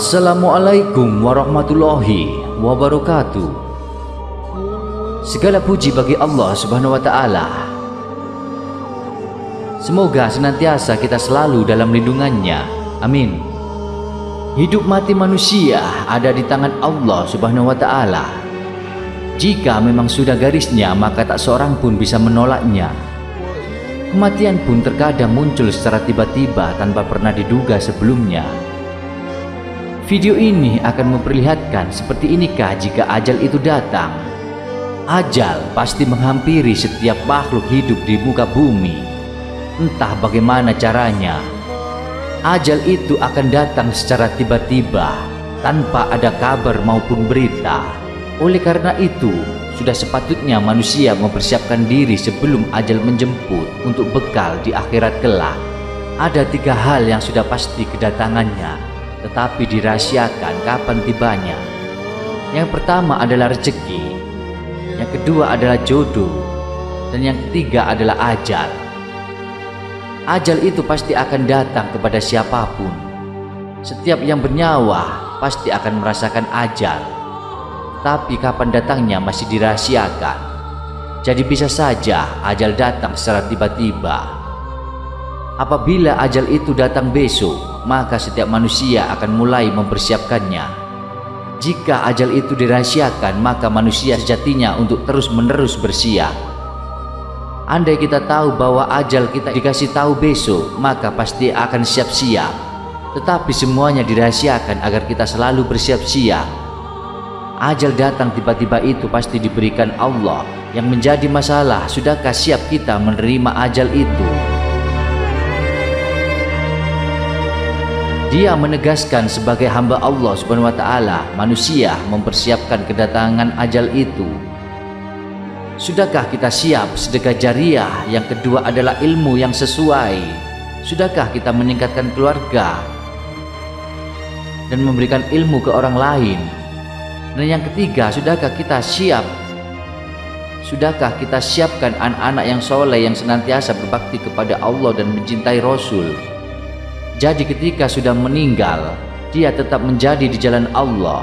Assalamualaikum warahmatullahi wabarakatuh. Segala puji bagi Allah Subhanahu wa taala. Semoga senantiasa kita selalu dalam lindungannya. Amin. Hidup mati manusia ada di tangan Allah Subhanahu wa taala. Jika memang sudah garisnya, maka tak seorang pun bisa menolaknya. Kematian pun terkadang muncul secara tiba-tiba tanpa pernah diduga sebelumnya. Video ini akan memperlihatkan seperti inikah jika ajal itu datang. Ajal pasti menghampiri setiap makhluk hidup di muka bumi. Entah bagaimana caranya. Ajal itu akan datang secara tiba-tiba tanpa ada kabar maupun berita. Oleh karena itu, sudah sepatutnya manusia mempersiapkan diri sebelum ajal menjemput untuk bekal di akhirat kelak. Ada tiga hal yang sudah pasti kedatangannya tetapi dirahasiakan kapan tibanya. Yang pertama adalah rezeki, yang kedua adalah jodoh, dan yang ketiga adalah ajal. Ajal itu pasti akan datang kepada siapa pun. Setiap yang bernyawa pasti akan merasakan ajal. Tapi kapan datangnya masih dirahasiakan. Jadi bisa saja ajal datang secara tiba-tiba. Apabila ajal itu datang besok, maka setiap manusia akan mulai mempersiapkannya. Jika ajal itu dirahasiakan, maka manusia sejatinya untuk terus-menerus bersiap. Andai kita tahu bahwa ajal kita dikasih tahu besok, maka pasti akan siap-siap. Tetapi semuanya dirahasiakan agar kita selalu bersiap-siap. Ajal datang tiba-tiba itu pasti diberikan Allah. Yang menjadi masalah, sudahkah siap kita menerima ajal itu? Dia menegaskan sebagai hamba Allah Subhanahu wa taala, manusia mempersiapkan kedatangan ajal itu. Sudahkah kita siap sedekah jariah? Yang kedua adalah ilmu yang sesuai. Sudahkah kita meningkatkan keluarga dan memberikan ilmu ke orang lain? Dan yang ketiga, sudahkah kita siap Sudahkah kita siapkan anak-anak yang soleh yang senantiasa berbakti kepada Allah dan mencintai Rasul? Jadi ketika sudah meninggal, dia tetap menjadi di jalan Allah.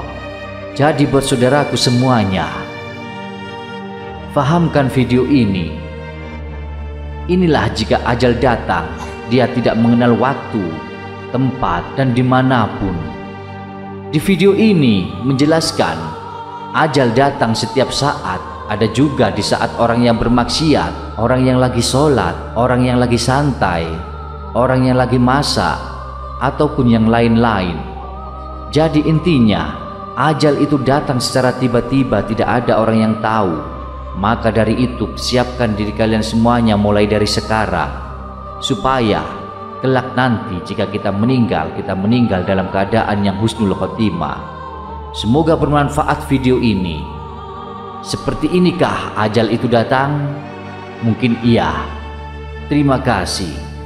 Jadi buat saudaraku semuanya, fahamkan video ini. Inilah jika ajal datang, dia tidak mengenal waktu, tempat, dan di mana pun. Di video ini menjelaskan, ajal datang setiap saat, ada juga di saat orang yang bermaksiat, orang yang lagi sholat, orang yang lagi santai, orang yang lagi masak, ataupun yang lain-lain. Jadi intinya, ajal itu datang secara tiba-tiba tidak ada orang yang tahu. Maka dari itu, siapkan diri kalian semuanya mulai dari sekarang. Supaya kelak nanti jika kita meninggal, kita meninggal dalam keadaan yang husnul khotimah. Semoga bermanfaat video ini. Seperti inikah ajal itu datang? Mungkin iya. Terima kasih.